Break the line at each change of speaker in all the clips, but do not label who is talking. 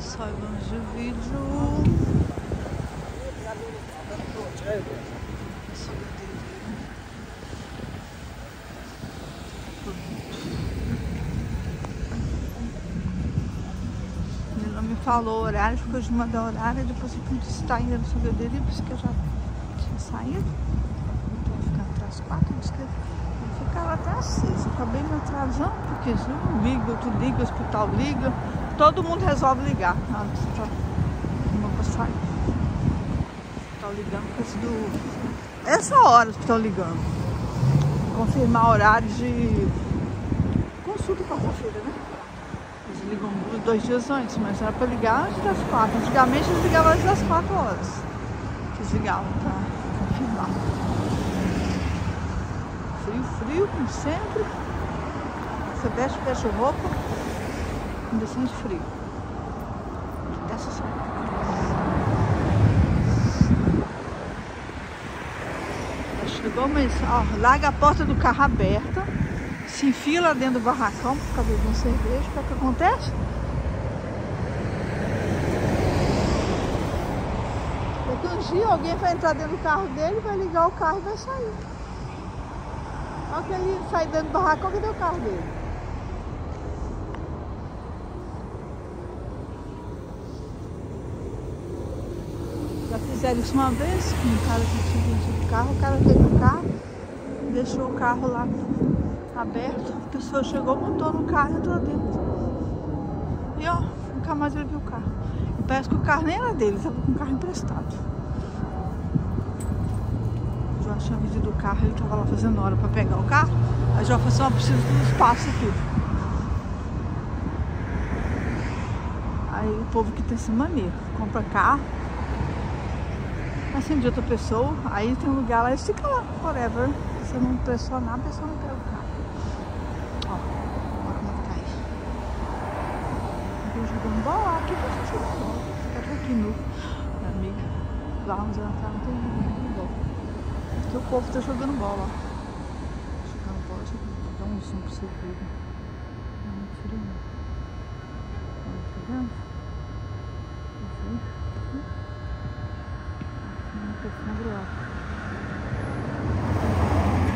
Saibamos de vídeo. Ele não me falou o horário, ficou de mandar horário, depois eu tá ainda no sobre dele, por isso que eu já tinha saído. Então ficar até as quatro, disse que eu ficava até às seis. Acabei me atrasando, porque um liga, outro liga, o hospital liga, todo mundo resolve ligar que você tá não pra sair. Hospital ligando por causa do. Essa hora o hospital ligando. Confirmar horário de consulta quarta-feira, né? Eles ligam dois dias antes, mas era para ligar antes das quatro. Antigamente eles ligavam antes das quatro horas. Eles ligavam para confirmar. Frio, frio, como sempre. Você veste, fecha roupa, ainda sente frio. Dessa. Chegou, mas ó, larga a porta do carro aberta se enfila dentro do barracão causa de um cerveja. O que, é que acontece? Daqui um dia alguém vai entrar dentro do carro dele, vai ligar o carro e vai sair. Olha que ele sai dentro do barracão, cadê o carro dele? Já fizeram isso uma vez, com um cara que tinha vendido o carro, o cara veio no carro, deixou o carro lá aberto, a pessoa chegou, montou no carro e entrou dentro. E ó, nunca mais ele viu o carro. E parece que o carro nem era dele, estava com o carro emprestado. João tinha vendido o carro, ele estava lá fazendo hora para pegar o carro. Aí o João falou assim, ó, preciso de um espaço aqui. Aí o povo que tem essa mania, compra carro, assim de outra pessoa, aí tem um lugar lá e fica lá, forever. Se não pressionar, a pessoa não pega o carro. Ó, olha como é que tá aí. Aqui jogando bola, aqui tá jogando bola. Fica aqui nu, minha amiga. Lá onde ela tá, não tem jogando bola. Aqui o povo tá jogando bola, ó. Jogando bola, jogando bola. Dá um zoom pra você ver. Não, não tira não. Tá vendo? Profundo lá.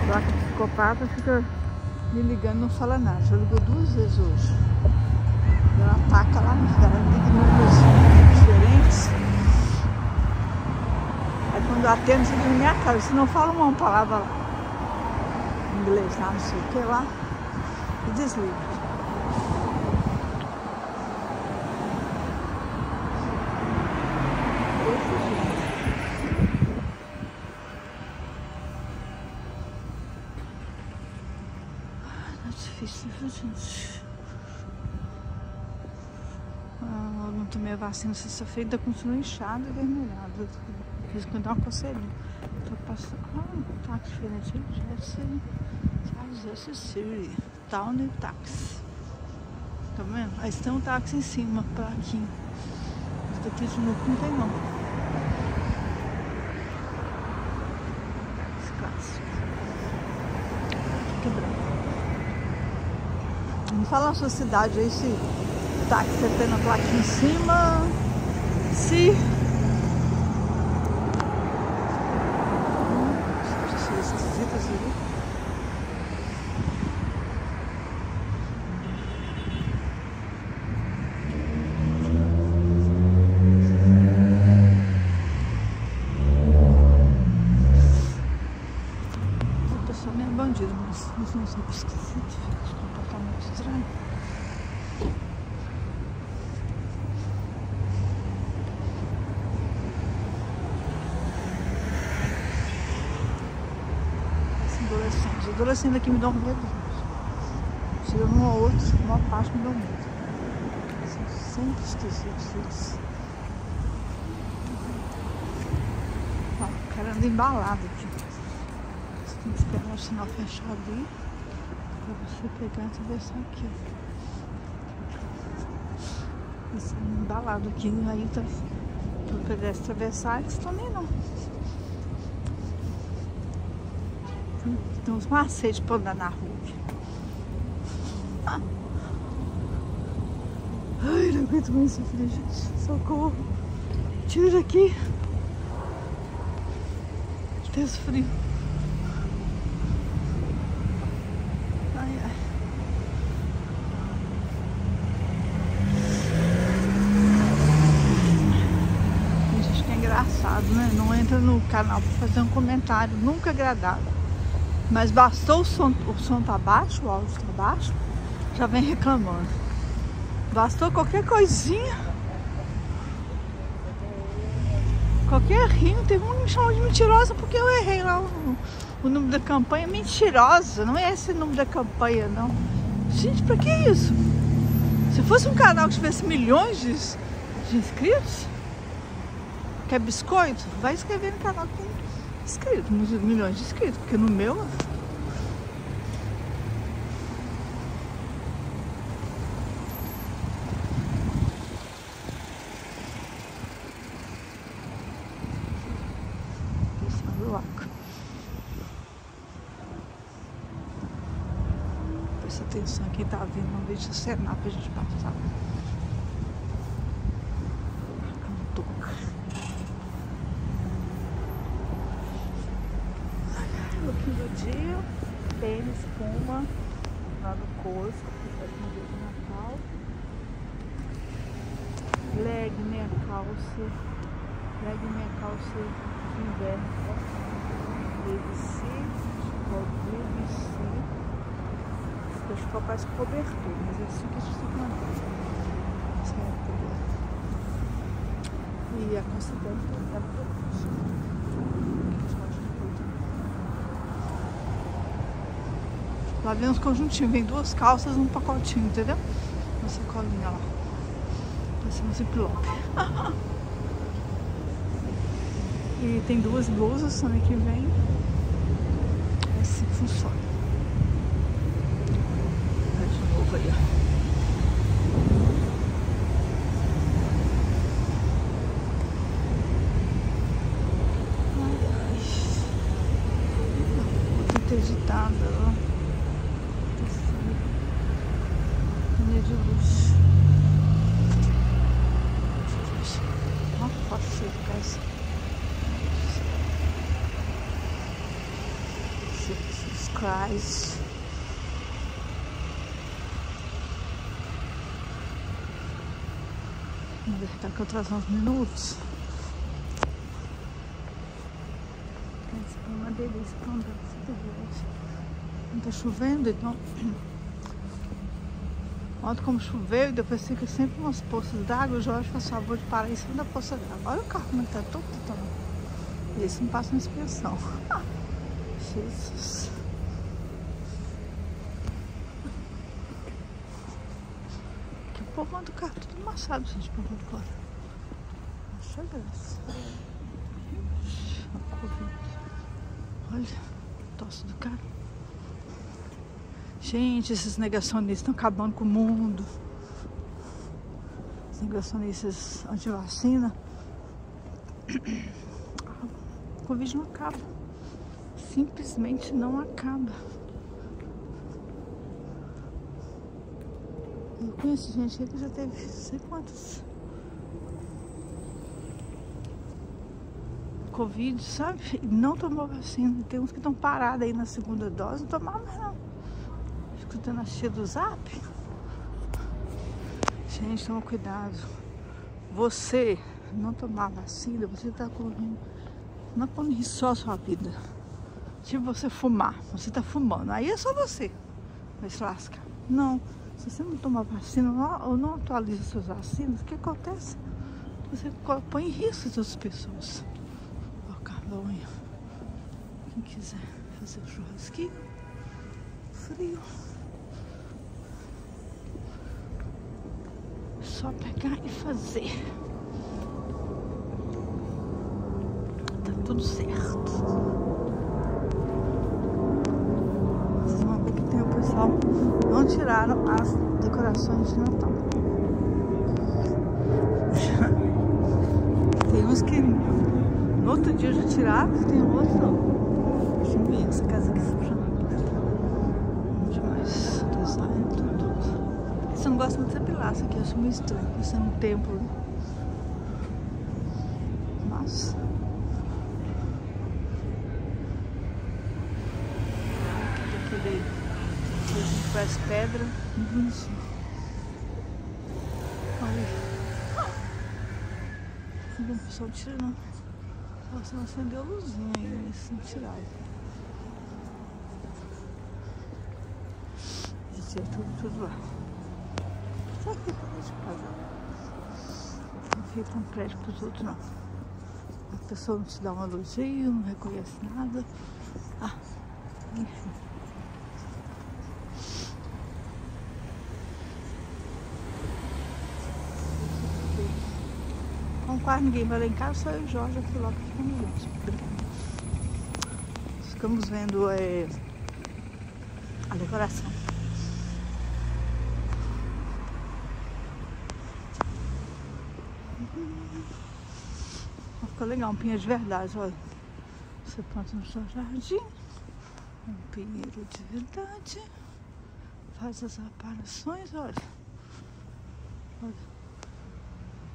Placa psicopata fica me ligando, não fala nada. Já ligou duas vezes hoje. Ela ataca lá, ela liga números diferentes. Aí quando atende, você na minha cara. Se não fala uma palavra em inglês lá, não sei o que lá, e desliga. Viu, gente? Ah, não tomei a vacina sexta-feira, ainda continua inchado e vermelhado. Fiz que dar uma coceirinha. Tô passando. Ah, tá diferente. Jesse. Jesse City. Town Taxi. Tá vendo? Aí tem um táxi em cima, plaquinho. Esse daqui de novo não tem não. Fala a sua cidade aí, se o táxi você tem na plaquinha em cima, se... Hum, esquisito assim, viu? A pessoa nem é bandido, mas, mas não sei, esquisito, comportamento estranho. Os adolescentes. Aqui me dão medo. Chega um ou outro, uma parte me dão medo. São sempre esquisitos eles. Ó, o cara anda embalado aqui. Você tem que esperar o sinal fechar ali pra você pegar e atravessar aqui. Esse embalado aqui, aí tá pro pedestre atravessar, eles nem não. Tem, uns macetes pra andar na rua. Ai, não aguento mais sofrer, gente. Socorro. Tira daqui. Tem frio. Ai, ai. Gente, que é engraçado, né? Não entra no canal pra fazer um comentário nunca agradável. Mas bastou o som, o som tá baixo, o áudio tá baixo, já vem reclamando. Bastou qualquer coisinha. Qualquer rinho, teve um que me chamou de mentirosa porque eu errei lá o, o número da campanha. Mentirosa, não é esse o número da campanha, não. Gente, pra que isso? Se fosse um canal que tivesse milhões de, de inscritos, quer biscoito? Vai escrever no canal que tem inscritos, milhões de inscritos, porque no meu Presta atenção, quem tá vindo, não deixa cenar pra gente passar. Faz no dia de Natal. Leg, meia calça, leg, meia calça de inverno, BBC, BBC, que parece cobertor, mas é assim que a gente tem que. Certo? E a tá Lá vem uns conjuntinhos, vem duas calças num pacotinho, entendeu? Uma sacolinha lá. Parece um ziplock. e tem duas blusas também que vem. É assim que funciona. De novo aí, ó. agitada, ó. de luz. Ó, pode ser, guys. Jesus Christ. Vamos ver que eu uns minutos. É uma delícia pra andar. Não tá chovendo, então Ontem como choveu e depois fica sempre umas poças d'água, o Jorge faz favor de parar em cima da poça d'água. Olha o carro como é tá todo então. Esse não passa na inspeção. Jesus. Que o povo anda o carro tudo amassado, gente, lá fora. Acha graça. Olha, tosse do carro. Gente, esses negacionistas estão acabando com o mundo. Os negacionistas anti-vacina. O Covid não acaba. Simplesmente não acaba. Conheço gente que já teve sei quantos Covid, sabe? Não tomou vacina. Tem uns que estão parados aí na segunda dose, não tomaram mais não escutando a tia do zap. Gente, toma cuidado. Você não tomar vacina, você tá correndo. Não põe só a sua vida. Tipo você fumar, você tá fumando. Aí é só você. Vai se lascar. Não. Se você não tomar vacina ou não atualiza suas vacinas, o que acontece? Você põe em risco as outras pessoas. Ó, Carlão Quem quiser fazer o churrasquinho, frio. só pegar e fazer. Tá tudo certo. Não tiraram as decorações de Natal. tem uns que no outro dia já tiraram, tem outros não. Eu essa casa aqui suja. Demais. Design, tudo. Você não gosto muito dessa pilaça aqui, eu acho meio estranho, parecendo um templo. Mas. Aquele. Que parece pedra, muito bonitinho. Olha. Não, o pessoal tira não. Só não acendeu a luzinha aí, mas não tiraram. Tira tudo, tudo lá. Só aqui para de casa. Não fica um prédio para os outros não. A pessoa não te dá um elogio, não reconhece nada. Ah, enfim. Então quase ninguém vai lá em casa, só eu e o Jorge aqui logo ficamos juntos. Ficamos vendo é, a decoração. Ficou legal, um pinheiro de verdade, olha. Você planta no seu jardim, um pinheiro de verdade. Faz as aparições, olha. Olha.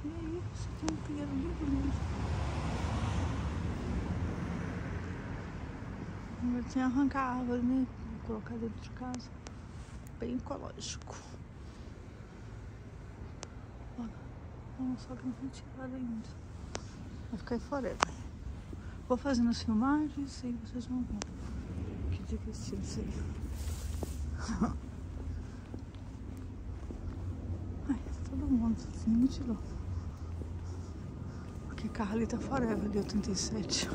E aí você tem um pinheiro ali bonito. Arrancar a árvore, né? Vou colocar dentro de casa. Bem ecológico. Olha, só que não foi ainda. Vai ficar aí forever. Vou fazendo as filmagens e vocês vão ver. Que divertido aí. Ai, todo mundo assim, me carro ali tá forever, ali 87.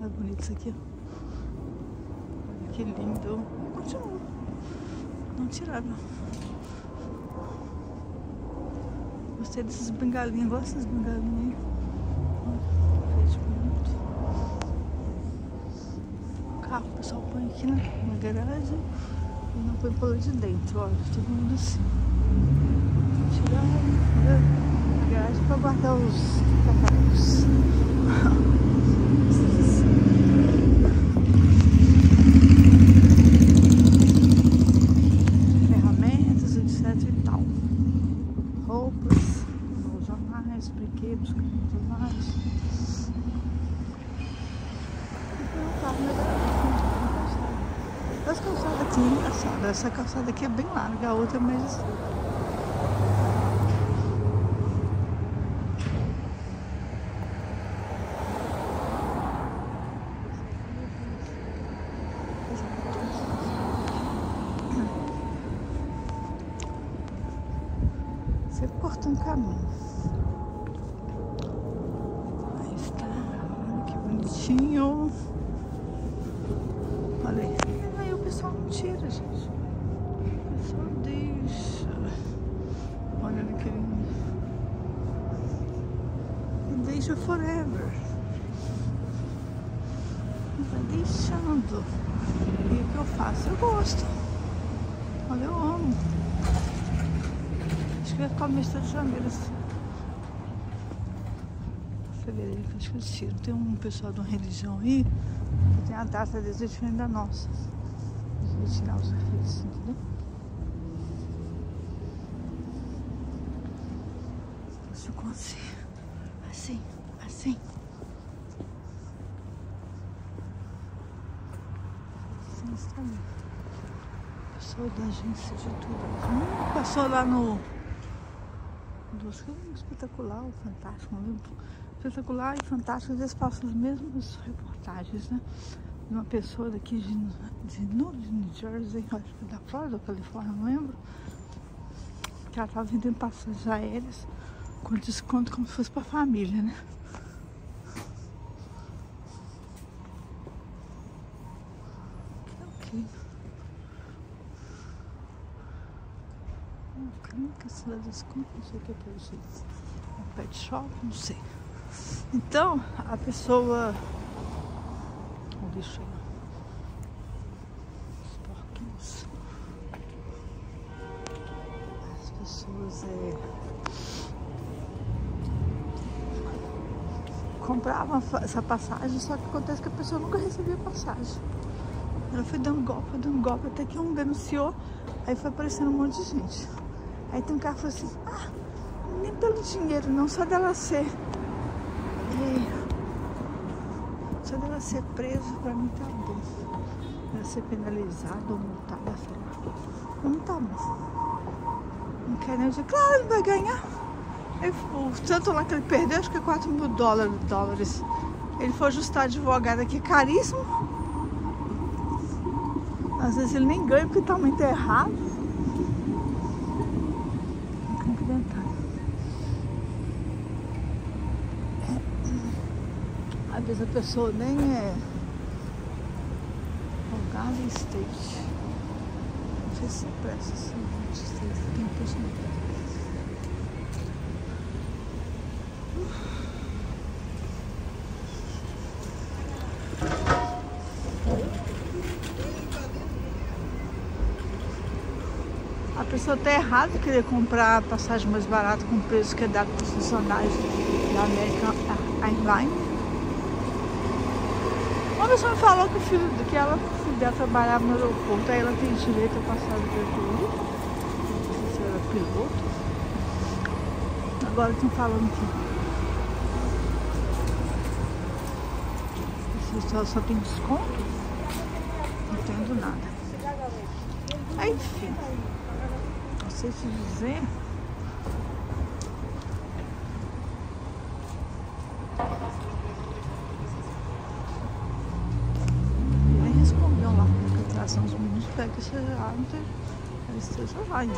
Olha bonito isso aqui, Olha que lindo. Continua. Não tiraram. Gostei desses bengalinhos, gosto desses bengalinhos aí. carro o pessoal põe aqui na, na garagem e não põe pelo de dentro, olha, todo mundo assim. Tirar né, garagem para guardar os cacarecos. Essa calçada aqui é engraçada. Essa calçada aqui é bem larga, a outra é mais. Você corta um caminho. Aí está. Olha que bonitinho. Olha aí. Aí o pessoal não tira, gente. O pessoal deixa. Olha naquele. Deixa forever. Vai deixando. E o que eu faço? Eu gosto. Olha, eu amo. Acho que vai ficar mês de janeiro assim. Fevereiro, acho que eles tiram. Tem um pessoal de uma religião aí que tem a data é diferente da nossa. Eles tirar os efeitos, entendeu? Se eu consigo. Assim, assim. Assim está ali. Pessoa da agência de tudo. Hum, passou lá no. Dos espetacular, o fantástico, não lembro espetacular e fantástico. Às vezes passam as mesmas reportagens, né? De uma pessoa daqui de, de, New Jersey, acho que da Flórida, Califórnia, não lembro. Que ela estava vendendo passagens aéreas com desconto como se fosse para família, né? Ok. Clínica Cidade das Contas, não sei o que é pra gente. Um pet shop, não sei. Então, a pessoa. Deixa eu. Os porquinhos. As pessoas é, compravam essa passagem, só que acontece que a pessoa nunca recebia passagem. Ela foi dando golpe, dando golpe, até que um denunciou Aí foi aparecendo um monte de gente. Aí tem um cara que falou assim, ah, nem pelo dinheiro não, só dela ser. É, só dela ser presa pra mim tá bom. Ela ser penalizada ou multada, sei lá. Não tá bom. Não quer nem dizer, claro, ele vai ganhar. O tanto lá que ele perdeu, acho que é 4 mil dólares. dólares. Ele foi ajustar advogado aqui, caríssimo. Às vezes ele nem ganha porque tá muito errado. Às vezes a pessoa nem é Garden State. Não sei se presta assim, tem possibilidade. A pessoa está errada querer comprar passagem mais barata com preço que é dado para os funcionários da American Airlines. Uma pessoa falou que o filho que ela, o filho dela trabalhava no aeroporto, aí ela tem direito a passagem gratuita. Não sei se ela é piloto. Agora estão falando que se ela só tem desconto, não entendo nada. Enfim sei te dizer. Ele respondeu lá que atração os que seja lá, não esteja, esteja lá ainda.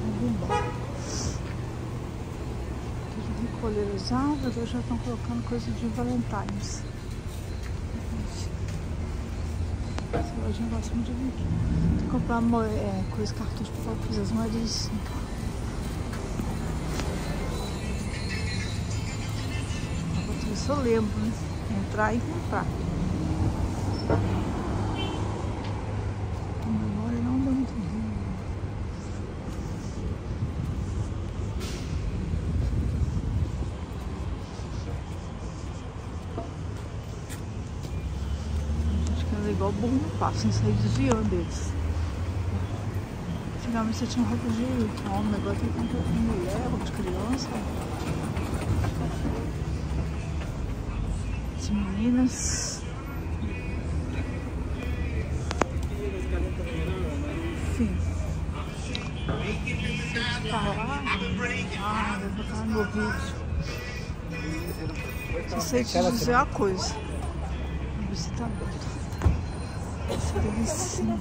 Vamos embora. Recolher as árvores, hoje já estão colocando coisa de Valentine's. Essa lojinha gosta muito de vir aqui. Vou comprar é, coisa, cartucho para fazer as moedinhas. Isso eu lembro, né? Entrar e comprar. Igual burro no passo, sem sair desviando deles. Antigamente você tinha roupa de homem, agora tem roupa de mulher, de criança. De meninas. No vídeo. Só sei te dizer uma coisa. Se tá bom. Delicinha.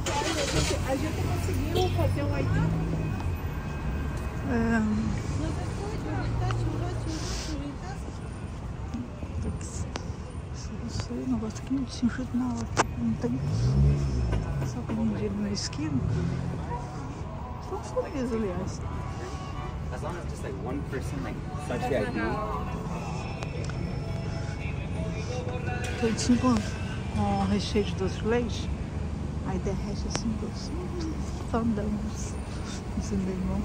A gente conseguiu fazer um ID. É...
Sei, o negócio aqui não tinha chute na hora. Não tem. Só que um dia na esquina. São sorrisos, aliás.
As long as just like one person like touch the ID.
Feitinho com, recheio de doce de leite. Aí derrete assim doce. Fandangos. Assim, irmão.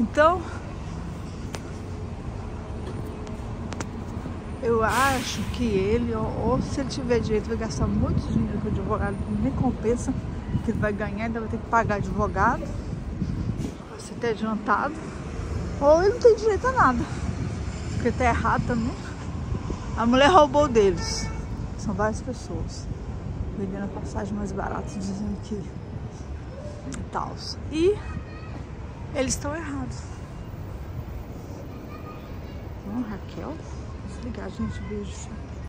Então, eu acho que ele, ou, se ele tiver direito, vai gastar muito dinheiro com advogado, nem compensa que ele vai ganhar, ainda vai ter que pagar advogado, vai ser até adiantado, ou ele não tem direito a nada, porque tá errado também. A mulher roubou deles, são várias pessoas vendendo a passagem mais barata, dizendo que é tal. E eles estão errados. Então, Raquel, desligar, gente. Beijo.